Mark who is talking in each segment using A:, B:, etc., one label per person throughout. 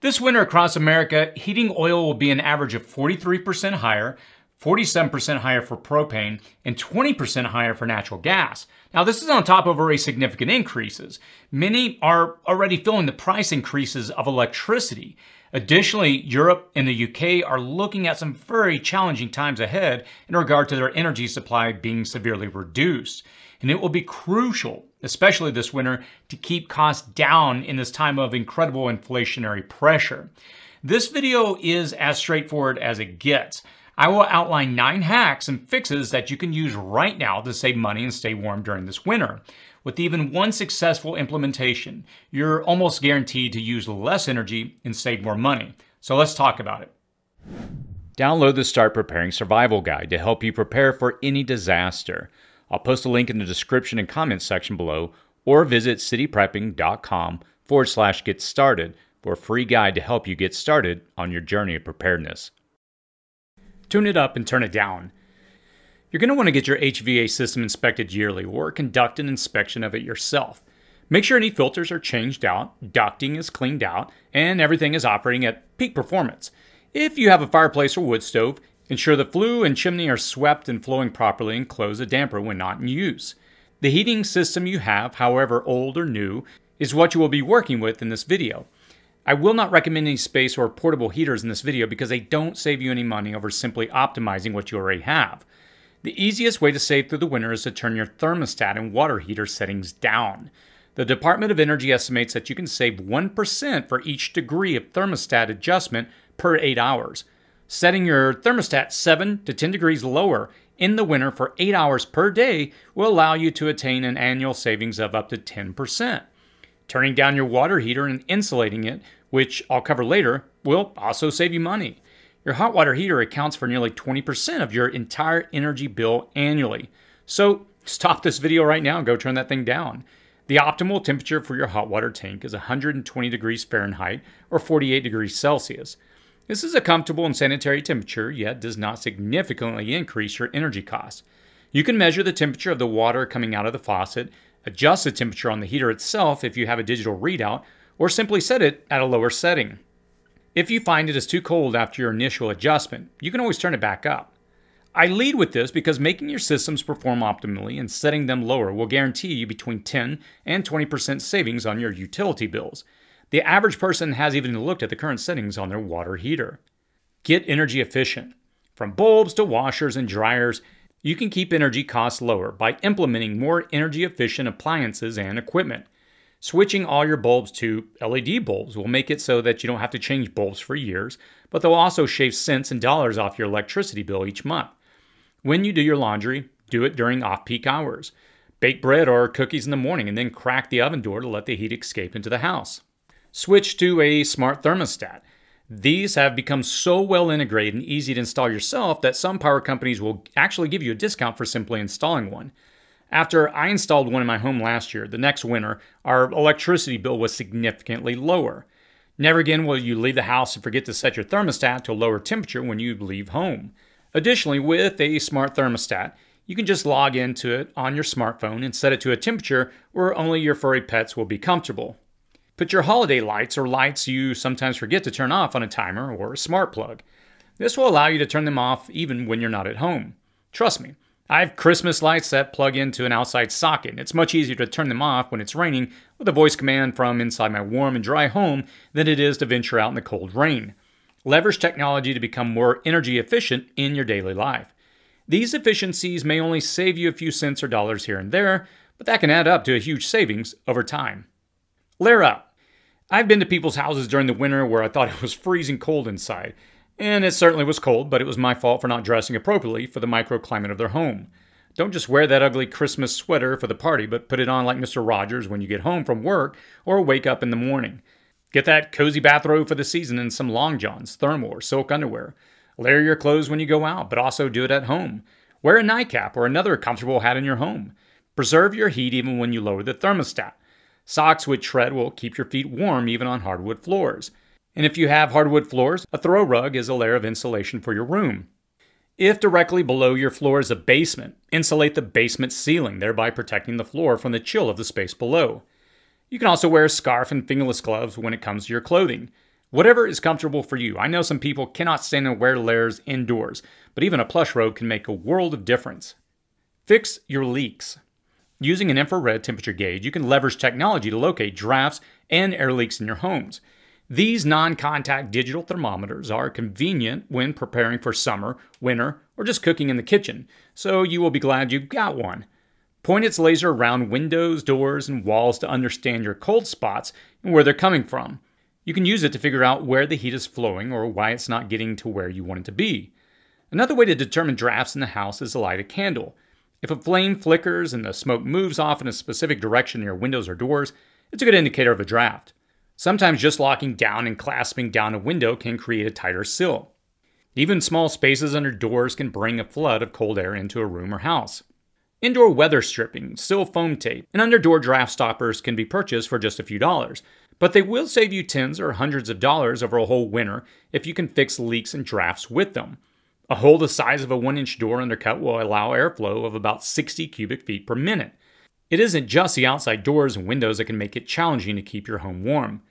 A: This winter across America, heating oil will be an average of 43% higher, 47% higher for propane, and 20% higher for natural gas. Now, this is on top of already significant increases. Many are already feeling the price increases of electricity. Additionally, Europe and the UK are looking at some very challenging times ahead in regard to their energy supply being severely reduced. And it will be crucial, especially this winter, to keep costs down in this time of incredible inflationary pressure. This video is as straightforward as it gets. I will outline nine hacks and fixes that you can use right now to save money and stay warm during this winter. With even one successful implementation, you're almost guaranteed to use less energy and save more money. So let's talk about it. Download the Start Preparing Survival Guide to help you prepare for any disaster. I'll post a link in the description and comments section below, or visit cityprepping.com forward slash get started for a free guide to help you get started on your journey of preparedness. Tune it up and turn it down. You're going to want to get your HVAC system inspected yearly or conduct an inspection of it yourself. Make sure any filters are changed out, ducting is cleaned out, and everything is operating at peak performance. If you have a fireplace or wood stove, ensure the flue and chimney are swept and flowing properly and close a damper when not in use. The heating system you have, however old or new, is what you will be working with in this video. I will not recommend any space or portable heaters in this video because they don't save you any money over simply optimizing what you already have. The easiest way to save through the winter is to turn your thermostat and water heater settings down. The Department of Energy estimates that you can save 1% for each degree of thermostat adjustment per 8 hours. Setting your thermostat 7 to 10 degrees lower in the winter for 8 hours per day will allow you to attain an annual savings of up to 10%. Turning down your water heater and insulating it, which I'll cover later, will also save you money. Your hot water heater accounts for nearly 20% of your entire energy bill annually. So stop this video right now and go turn that thing down. The optimal temperature for your hot water tank is 120 degrees Fahrenheit or 48 degrees Celsius. This is a comfortable and sanitary temperature, yet does not significantly increase your energy costs. You can measure the temperature of the water coming out of the faucet adjust the temperature on the heater itself if you have a digital readout, or simply set it at a lower setting. If you find it is too cold after your initial adjustment, you can always turn it back up. I lead with this because making your systems perform optimally and setting them lower will guarantee you between 10 and 20% savings on your utility bills. The average person has even looked at the current settings on their water heater. Get energy efficient. From bulbs to washers and dryers, you can keep energy costs lower by implementing more energy efficient appliances and equipment. Switching all your bulbs to LED bulbs will make it so that you don't have to change bulbs for years, but they'll also shave cents and dollars off your electricity bill each month. When you do your laundry, do it during off peak hours. Bake bread or cookies in the morning and then crack the oven door to let the heat escape into the house. Switch to a smart thermostat. These have become so well integrated and easy to install yourself that some power companies will actually give you a discount for simply installing one. After I installed one in my home last year, the next winter, our electricity bill was significantly lower. Never again will you leave the house and forget to set your thermostat to a lower temperature when you leave home. Additionally, with a smart thermostat, you can just log into it on your smartphone and set it to a temperature where only your furry pets will be comfortable. Put your holiday lights or lights you sometimes forget to turn off on a timer or a smart plug. This will allow you to turn them off even when you're not at home. Trust me, I have Christmas lights that plug into an outside socket. It's much easier to turn them off when it's raining with a voice command from inside my warm and dry home than it is to venture out in the cold rain. Leverage technology to become more energy efficient in your daily life. These efficiencies may only save you a few cents or dollars here and there, but that can add up to a huge savings over time. Layer up. I've been to people's houses during the winter where I thought it was freezing cold inside. And it certainly was cold, but it was my fault for not dressing appropriately for the microclimate of their home. Don't just wear that ugly Christmas sweater for the party, but put it on like Mr. Rogers when you get home from work or wake up in the morning. Get that cozy bathrobe for the season and some long johns, thermal, or silk underwear. Layer your clothes when you go out, but also do it at home. Wear a nightcap or another comfortable hat in your home. Preserve your heat even when you lower the thermostat. Socks with tread will keep your feet warm even on hardwood floors. And if you have hardwood floors, a throw rug is a layer of insulation for your room. If directly below your floor is a basement, insulate the basement ceiling, thereby protecting the floor from the chill of the space below. You can also wear a scarf and fingerless gloves when it comes to your clothing. Whatever is comfortable for you. I know some people cannot stand to wear layers indoors, but even a plush robe can make a world of difference. Fix your leaks. Using an infrared temperature gauge, you can leverage technology to locate drafts and air leaks in your homes. These non contact digital thermometers are convenient when preparing for summer, winter, or just cooking in the kitchen, so you will be glad you've got one. Point its laser around windows, doors, and walls to understand your cold spots and where they're coming from. You can use it to figure out where the heat is flowing or why it's not getting to where you want it to be. Another way to determine drafts in the house is to light a candle. If a flame flickers and the smoke moves off in a specific direction near windows or doors, it's a good indicator of a draft. Sometimes just locking down and clasping down a window can create a tighter sill. Even small spaces under doors can bring a flood of cold air into a room or house. Indoor weather stripping, sill foam tape, and under-door draft stoppers can be purchased for just a few dollars, but they will save you tens or hundreds of dollars over a whole winter if you can fix leaks and drafts with them. A hole the size of a 1 inch door undercut will allow airflow of about 60 cubic feet per minute. It isn't just the outside doors and windows that can make it challenging to keep your home warm.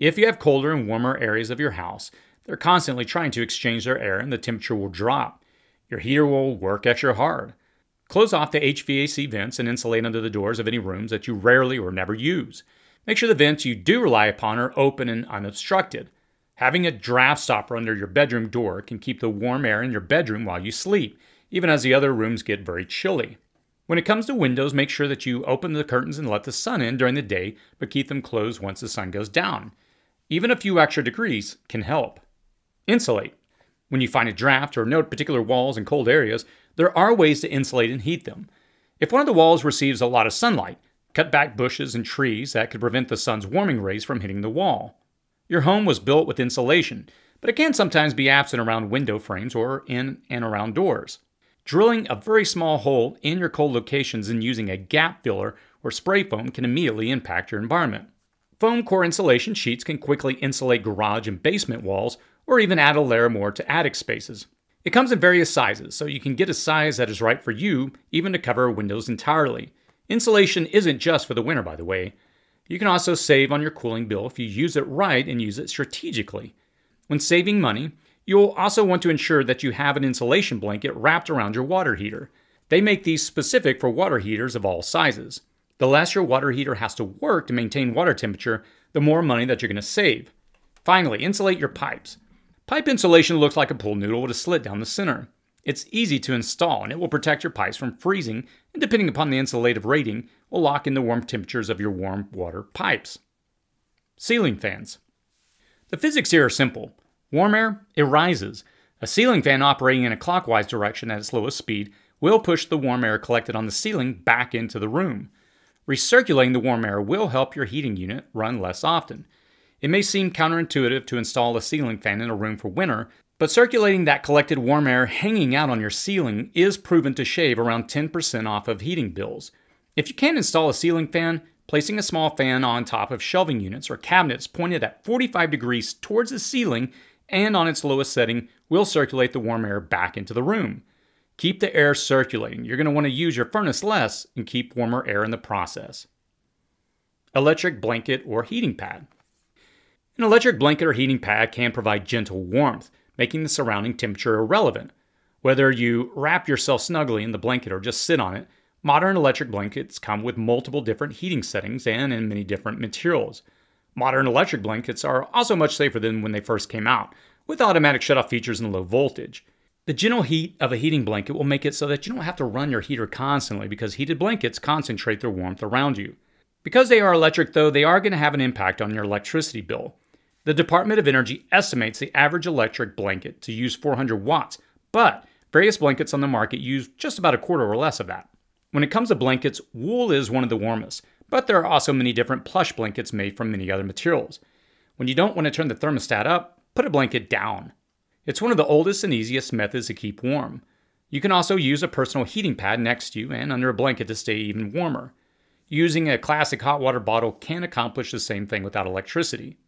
A: If you have colder and warmer areas of your house, they're constantly trying to exchange their air and the temperature will drop. Your heater will work extra hard. Close off the HVAC vents and insulate under the doors of any rooms that you rarely or never use. Make sure the vents you do rely upon are open and unobstructed. Having a draft stopper under your bedroom door can keep the warm air in your bedroom while you sleep, even as the other rooms get very chilly. When it comes to windows, make sure that you open the curtains and let the sun in during the day, but keep them closed once the sun goes down. Even a few extra degrees can help. Insulate. When you find a draft or note particular walls in cold areas, there are ways to insulate and heat them. If one of the walls receives a lot of sunlight, cut back bushes and trees that could prevent the sun's warming rays from hitting the wall. Your home was built with insulation, but it can sometimes be absent around window frames or in and around doors. Drilling a very small hole in your cold locations and using a gap filler or spray foam can immediately impact your environment. Foam core insulation sheets can quickly insulate garage and basement walls, or even add a layer more to attic spaces. It comes in various sizes, so you can get a size that is right for you, even to cover windows entirely. Insulation isn't just for the winter, by the way. You can also save on your cooling bill if you use it right and use it strategically. When saving money, you'll also want to ensure that you have an insulation blanket wrapped around your water heater. They make these specific for water heaters of all sizes. The less your water heater has to work to maintain water temperature, the more money that you're going to save. Finally, insulate your pipes. Pipe insulation looks like a pool noodle with a slit down the center. It's easy to install and it will protect your pipes from freezing and depending upon the insulative rating, will lock in the warm temperatures of your warm water pipes. Ceiling fans. The physics here are simple. Warm air, it rises. A ceiling fan operating in a clockwise direction at its lowest speed will push the warm air collected on the ceiling back into the room. Recirculating the warm air will help your heating unit run less often. It may seem counterintuitive to install a ceiling fan in a room for winter, but circulating that collected warm air hanging out on your ceiling is proven to shave around 10% off of heating bills. If you can't install a ceiling fan, placing a small fan on top of shelving units or cabinets pointed at 45 degrees towards the ceiling and on its lowest setting will circulate the warm air back into the room. Keep the air circulating. You're going to want to use your furnace less and keep warmer air in the process. Electric blanket or heating pad. An electric blanket or heating pad can provide gentle warmth, making the surrounding temperature irrelevant. Whether you wrap yourself snugly in the blanket or just sit on it, modern electric blankets come with multiple different heating settings and in many different materials. Modern electric blankets are also much safer than when they first came out, with automatic shutoff features and low voltage. The gentle heat of a heating blanket will make it so that you don't have to run your heater constantly because heated blankets concentrate their warmth around you. Because they are electric, though, they are going to have an impact on your electricity bill. The Department of Energy estimates the average electric blanket to use 400 watts, but various blankets on the market use just about a quarter or less of that. When it comes to blankets, wool is one of the warmest, but there are also many different plush blankets made from many other materials. When you don't want to turn the thermostat up, put a blanket down. It's one of the oldest and easiest methods to keep warm. You can also use a personal heating pad next to you and under a blanket to stay even warmer. Using a classic hot water bottle can accomplish the same thing without electricity.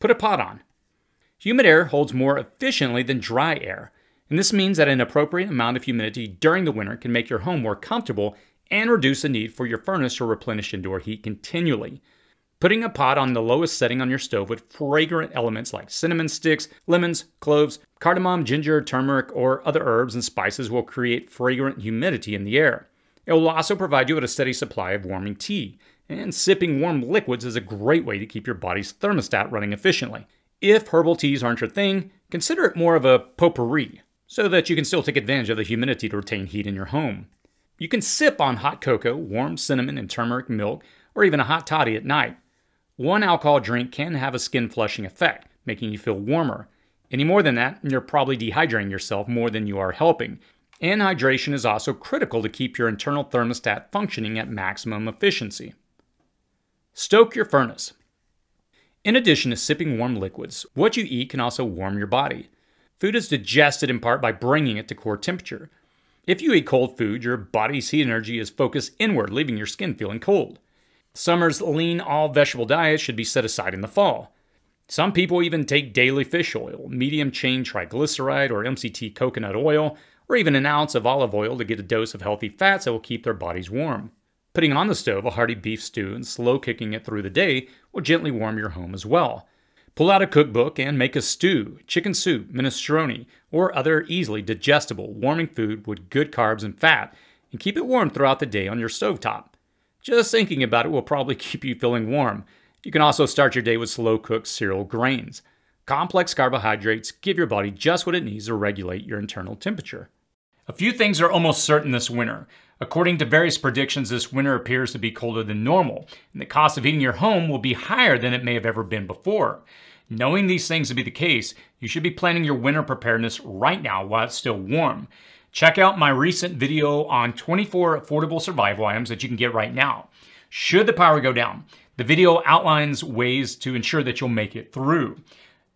A: Put a pot on. Humid air holds more efficiently than dry air, and this means that an appropriate amount of humidity during the winter can make your home more comfortable and reduce the need for your furnace to replenish indoor heat continually. Putting a pot on the lowest setting on your stove with fragrant elements like cinnamon sticks, lemons, cloves, cardamom, ginger, turmeric, or other herbs and spices will create fragrant humidity in the air. It will also provide you with a steady supply of warming tea, and sipping warm liquids is a great way to keep your body's thermostat running efficiently. If herbal teas aren't your thing, consider it more of a potpourri, so that you can still take advantage of the humidity to retain heat in your home. You can sip on hot cocoa, warm cinnamon and turmeric milk, or even a hot toddy at night. One alcohol drink can have a skin flushing effect, making you feel warmer. Any more than that, you're probably dehydrating yourself more than you are helping. And hydration is also critical to keep your internal thermostat functioning at maximum efficiency. Stoke your furnace. In addition to sipping warm liquids, what you eat can also warm your body. Food is digested in part by bringing it to core temperature. If you eat cold food, your body's heat energy is focused inward, leaving your skin feeling cold. Summer's lean all vegetable diet should be set aside in the fall. Some people even take daily fish oil, medium chain triglyceride or MCT coconut oil, or even an ounce of olive oil to get a dose of healthy fats that will keep their bodies warm. Putting on the stove a hearty beef stew and slow cooking it through the day will gently warm your home as well. Pull out a cookbook and make a stew, chicken soup, minestrone, or other easily digestible, warming food with good carbs and fat, and keep it warm throughout the day on your stovetop. Just thinking about it will probably keep you feeling warm. You can also start your day with slow cooked cereal grains. Complex carbohydrates give your body just what it needs to regulate your internal temperature. A few things are almost certain this winter. According to various predictions, this winter appears to be colder than normal, and the cost of heating your home will be higher than it may have ever been before. Knowing these things to be the case, you should be planning your winter preparedness right now while it's still warm. Check out my recent video on 24 affordable survival items that you can get right now. Should the power go down, the video outlines ways to ensure that you'll make it through.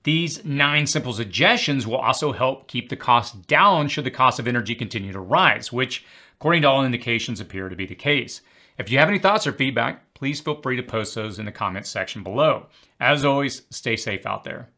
A: These nine simple suggestions will also help keep the cost down should the cost of energy continue to rise, which according to all indications appear to be the case. If you have any thoughts or feedback, please feel free to post those in the comments section below. As always, stay safe out there.